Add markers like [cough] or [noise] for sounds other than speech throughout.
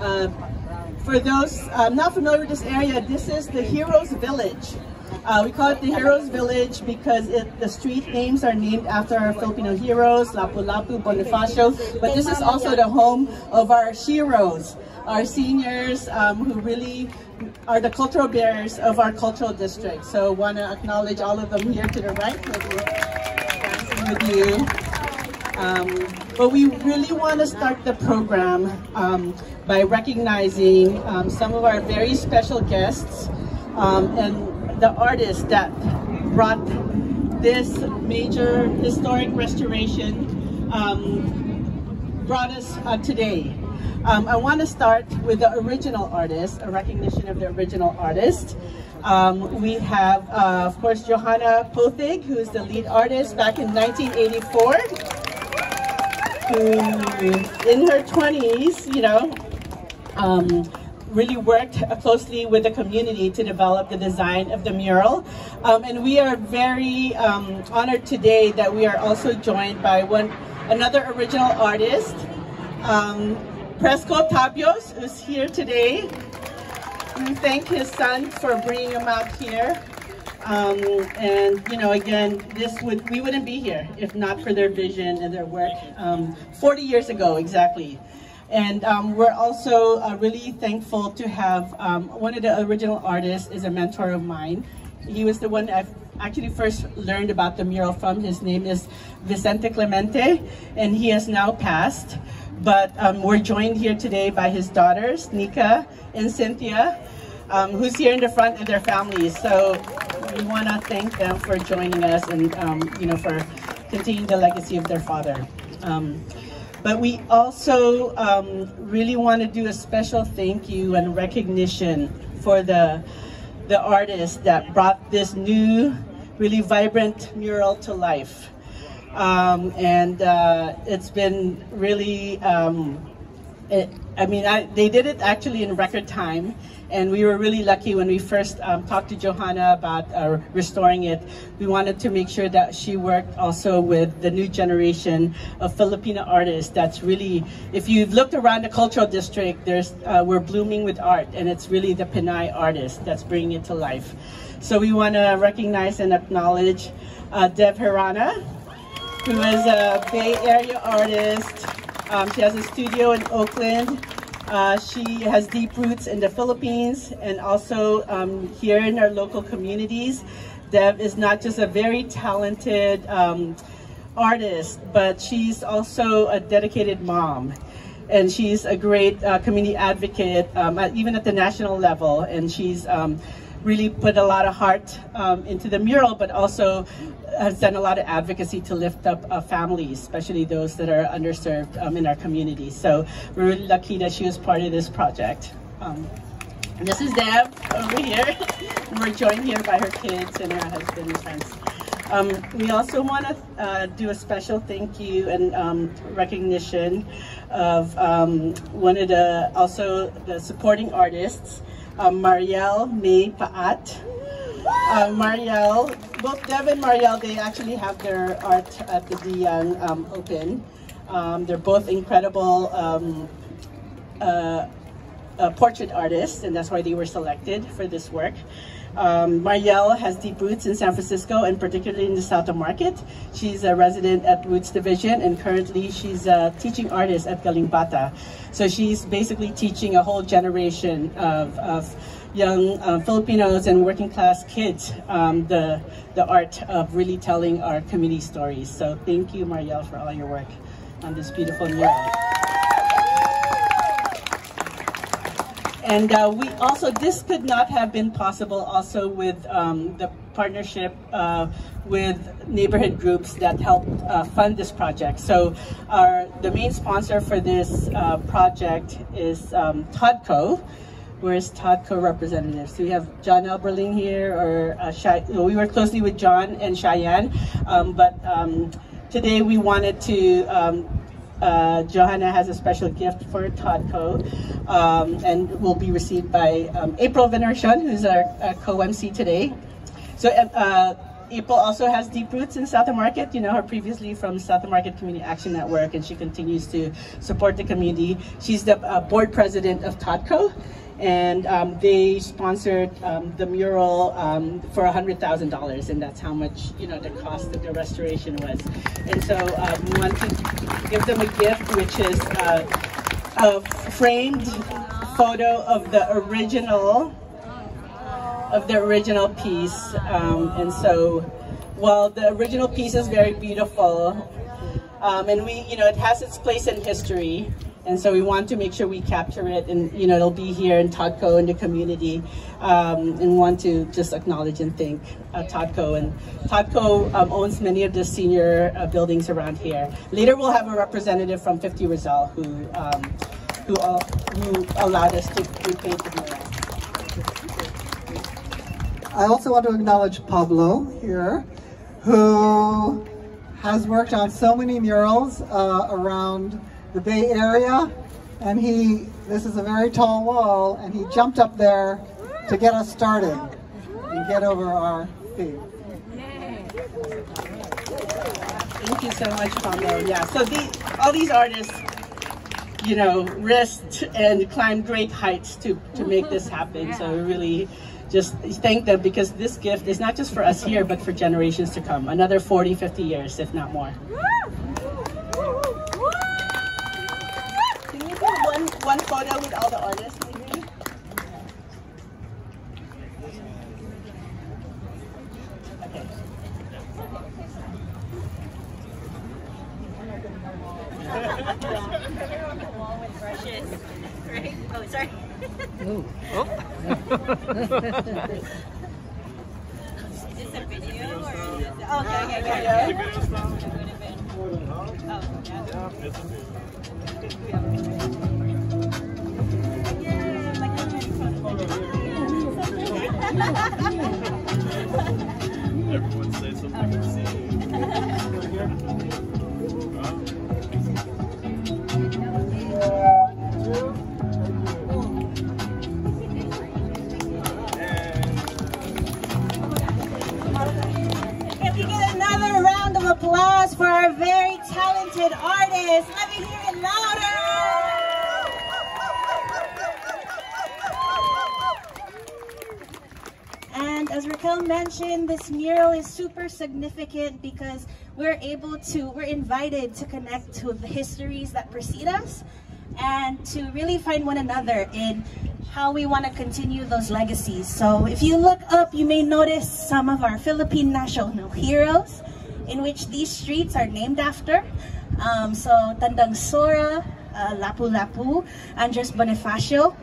uh, [laughs] for those um, not familiar with this area, this is the Heroes Village. Uh, we call it the Heroes Village because it, the street names are named after our Filipino heroes, Lapu-Lapu, Bonifacio, but this is also the home of our Sheroes, our seniors um, who really are the cultural bearers of our cultural district. So want to acknowledge all of them here to the right with you. Um, but we really want to start the program um, by recognizing um, some of our very special guests um, and the artists that brought this major historic restoration um, brought us uh, today. Um, I want to start with the original artist, a recognition of the original artist. Um, we have, uh, of course, Johanna Poethig, who's the lead artist back in 1984, who in her 20s, you know, um, really worked closely with the community to develop the design of the mural. Um, and we are very um, honored today that we are also joined by one another original artist, um, Presco Tabios, who's here today. We thank his son for bringing him out here. Um, and you know, again, this would we wouldn't be here if not for their vision and their work um, 40 years ago exactly. And um, we're also uh, really thankful to have um, one of the original artists is a mentor of mine. He was the one I've actually first learned about the mural from. His name is Vicente Clemente, and he has now passed. But um, we're joined here today by his daughters, Nika and Cynthia, um, who's here in the front of their families. So we want to thank them for joining us and, um, you know, for continuing the legacy of their father. Um, but we also um, really want to do a special thank you and recognition for the, the artists that brought this new, really vibrant mural to life. Um, and uh, it's been really, um, it, I mean, I, they did it actually in record time. And we were really lucky when we first um, talked to Johanna about uh, restoring it. We wanted to make sure that she worked also with the new generation of Filipino artists. That's really, if you've looked around the cultural district, there's uh, we're blooming with art, and it's really the Pinay artist that's bringing it to life. So we want to recognize and acknowledge uh, Deb Hirana, who is a Bay Area artist. Um, she has a studio in Oakland. Uh, she has deep roots in the Philippines and also um, here in our local communities. Deb is not just a very talented um, artist, but she's also a dedicated mom. And she's a great uh, community advocate, um, even at the national level. And she's um, really put a lot of heart um, into the mural, but also has done a lot of advocacy to lift up uh, families, especially those that are underserved um, in our community. So we're really lucky that she was part of this project. Um, this is Deb over here. [laughs] we're joined here by her kids and her husband and friends. Um, we also want to uh, do a special thank you and um, recognition of um, one of the, also the supporting artists, um, Marielle May Paat. Uh, Marielle, both Deb and Marielle, they actually have their art at the de Young um, Open. Um, they're both incredible um, uh, uh, portrait artists, and that's why they were selected for this work. Um, Marielle has deep roots in San Francisco and particularly in the Salta market. She's a resident at Roots Division and currently she's a teaching artist at Galing Bata. So she's basically teaching a whole generation of, of young uh, Filipinos and working class kids um, the, the art of really telling our community stories. So thank you, Marielle, for all your work on this beautiful mural. And uh, we also, this could not have been possible also with um, the partnership uh, with neighborhood groups that helped uh, fund this project. So our, the main sponsor for this uh, project is um, Todco, Where's Todco representatives? So we have John Elberling here, or uh, we work closely with John and Cheyenne, um, but um, today we wanted to um, uh, Johanna has a special gift for Todco um, and will be received by um, April Veneracion, who's our, our co-MC today. So uh, April also has deep roots in South Market. You know her previously from South Market Community Action Network, and she continues to support the community. She's the uh, board president of TODCO, and um, they sponsored um, the mural um, for $100,000, and that's how much you know the cost of the restoration was. And so um, we want to give them a gift, which is uh, a framed photo of the original of the original piece. Um, and so while the original piece is very beautiful, um, and we, you know, it has its place in history, and so we want to make sure we capture it and, you know, it'll be here in Todco in the community um, and want to just acknowledge and thank uh, Todco. And Todco um, owns many of the senior uh, buildings around here. Later we'll have a representative from 50 Rizal who, um, who, uh, who allowed us to repaint the mural. I also want to acknowledge Pablo here, who has worked on so many murals uh, around the Bay Area. And he, this is a very tall wall, and he jumped up there to get us started and get over our feet. Thank you so much, Pablo. Yeah, so the, all these artists, you know, risked and climbed great heights to, to make this happen. So we really just thank them because this gift is not just for us here, but for generations to come. Another 40, 50 years, if not more. Can you do one, photo with all the artists, maybe? Okay. [laughs] Right? Oh, sorry. Ooh. Is this a video or is it? Oh, okay, okay, okay. Oh, yeah. Everyone say something. Of applause for our very talented artists? Let me hear it louder! And as Raquel mentioned, this mural is super significant because we're able to, we're invited to connect to the histories that precede us and to really find one another in how we want to continue those legacies. So if you look up, you may notice some of our Philippine national heroes in which these streets are named after. Um, so Tandang Sora, uh, Lapu Lapu, Andres Bonifacio,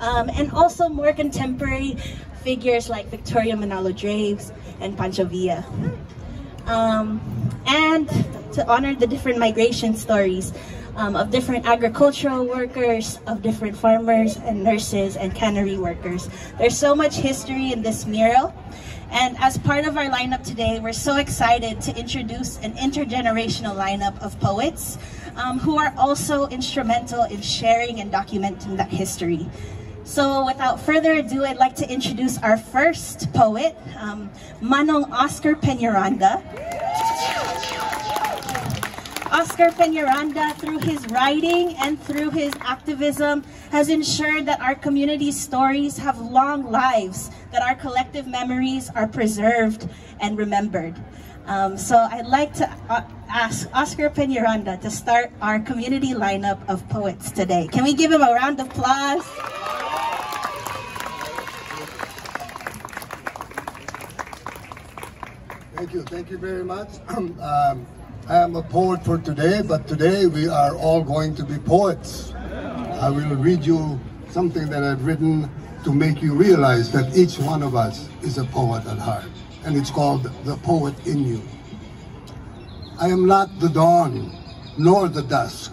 um, and also more contemporary figures like Victoria Manalo Draves and Pancho Villa. Um, and to honor the different migration stories um, of different agricultural workers, of different farmers and nurses and cannery workers. There's so much history in this mural. And as part of our lineup today, we're so excited to introduce an intergenerational lineup of poets um, who are also instrumental in sharing and documenting that history. So without further ado, I'd like to introduce our first poet, um, Manong Oscar Peñaranda. Oscar Peñaranda, through his writing and through his activism, has ensured that our community's stories have long lives, that our collective memories are preserved and remembered. Um, so I'd like to uh, ask Oscar Peñaranda to start our community lineup of poets today. Can we give him a round of applause? Thank you. Thank you very much. [clears throat] um, I am a poet for today, but today we are all going to be poets. I will read you something that I've written to make you realize that each one of us is a poet at heart. And it's called The Poet in You. I am not the dawn, nor the dusk.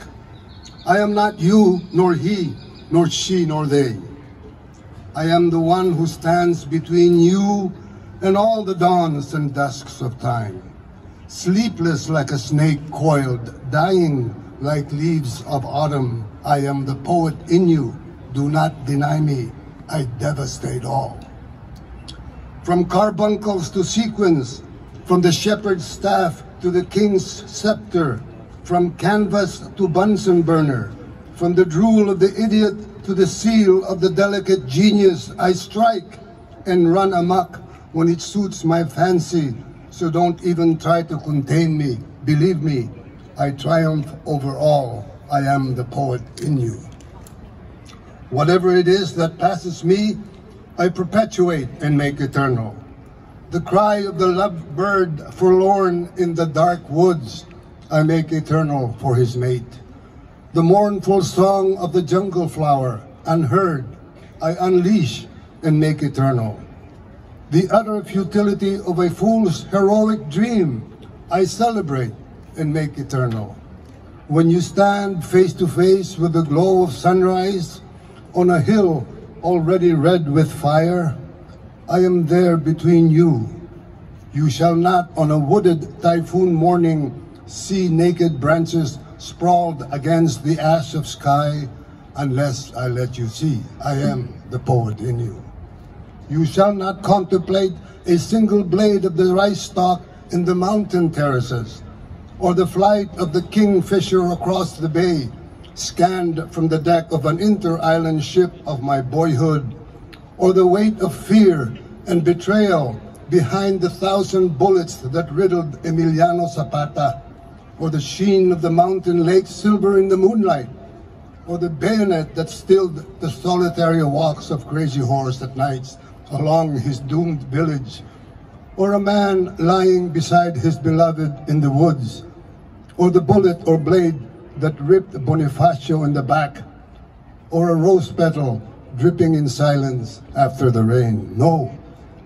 I am not you, nor he, nor she, nor they. I am the one who stands between you and all the dawns and dusks of time. Sleepless like a snake coiled, dying like leaves of autumn. I am the poet in you. Do not deny me. I devastate all. From carbuncles to sequins, from the shepherd's staff to the king's scepter, from canvas to Bunsen burner, from the drool of the idiot to the seal of the delicate genius, I strike and run amok when it suits my fancy. So don't even try to contain me. Believe me, I triumph over all. I am the poet in you. Whatever it is that passes me, I perpetuate and make eternal. The cry of the lovebird forlorn in the dark woods, I make eternal for his mate. The mournful song of the jungle flower, unheard, I unleash and make eternal. The utter futility of a fool's heroic dream, I celebrate and make eternal. When you stand face to face with the glow of sunrise on a hill already red with fire, I am there between you. You shall not on a wooded typhoon morning see naked branches sprawled against the ash of sky unless I let you see I am the poet in you. You shall not contemplate a single blade of the rice stalk in the mountain terraces or the flight of the kingfisher across the bay scanned from the deck of an inter-island ship of my boyhood, or the weight of fear and betrayal behind the thousand bullets that riddled Emiliano Zapata, or the sheen of the mountain lake silver in the moonlight, or the bayonet that stilled the solitary walks of Crazy Horse at nights along his doomed village, or a man lying beside his beloved in the woods, or the bullet or blade that ripped Bonifacio in the back, or a rose petal dripping in silence after the rain. No,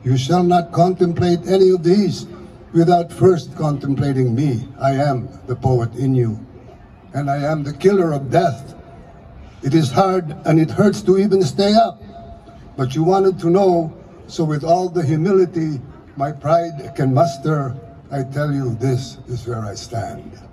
you shall not contemplate any of these without first contemplating me. I am the poet in you, and I am the killer of death. It is hard and it hurts to even stay up, but you wanted to know, so with all the humility my pride can muster, I tell you this is where I stand.